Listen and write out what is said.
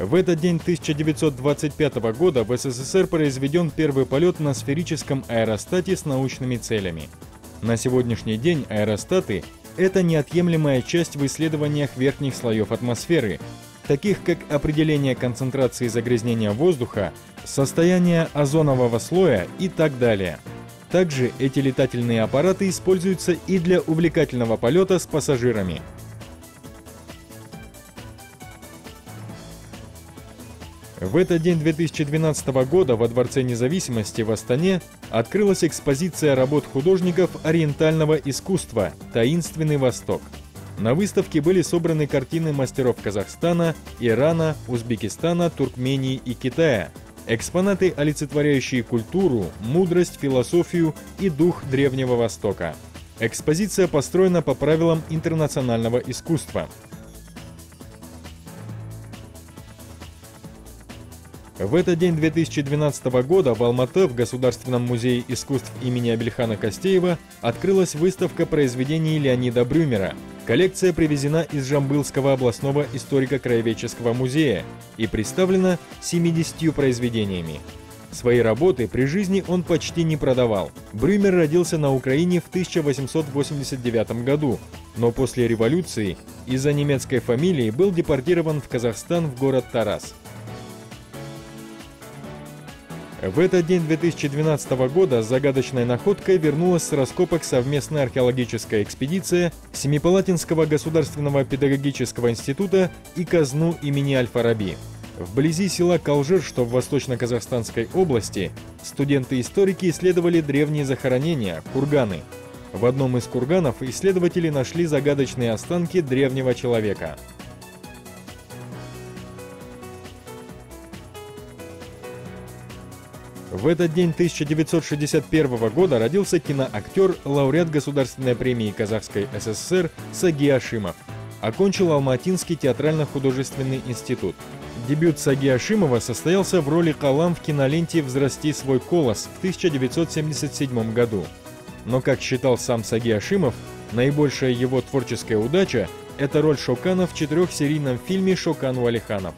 В этот день 1925 года в СССР произведен первый полет на сферическом аэростате с научными целями. На сегодняшний день аэростаты – это неотъемлемая часть в исследованиях верхних слоев атмосферы, таких как определение концентрации загрязнения воздуха, состояние озонового слоя и так далее. Также эти летательные аппараты используются и для увлекательного полета с пассажирами – В этот день 2012 года во Дворце независимости в Астане открылась экспозиция работ художников ориентального искусства «Таинственный Восток». На выставке были собраны картины мастеров Казахстана, Ирана, Узбекистана, Туркмении и Китая. Экспонаты, олицетворяющие культуру, мудрость, философию и дух Древнего Востока. Экспозиция построена по правилам интернационального искусства – В этот день 2012 года в Алматы в Государственном музее искусств имени Абельхана Костеева открылась выставка произведений Леонида Брюмера. Коллекция привезена из Жамбылского областного историко-краеведческого музея и представлена 70 произведениями. Свои работы при жизни он почти не продавал. Брюмер родился на Украине в 1889 году, но после революции из-за немецкой фамилии был депортирован в Казахстан в город Тарас. В этот день 2012 года с загадочной находкой вернулась с раскопок совместная археологическая экспедиция Семипалатинского государственного педагогического института и казну имени Аль-Фараби. Вблизи села Калжир, что в восточно-казахстанской области, студенты-историки исследовали древние захоронения, курганы. В одном из курганов исследователи нашли загадочные останки древнего человека – В этот день 1961 года родился киноактер, лауреат Государственной премии Казахской ССР Саги Ашимов. Окончил Алматинский театрально-художественный институт. Дебют Саги Ашимова состоялся в роли Калам в киноленте «Взрасти свой колос» в 1977 году. Но, как считал сам Саги Ашимов, наибольшая его творческая удача – это роль Шокана в четырехсерийном фильме «Шокан Валиханов».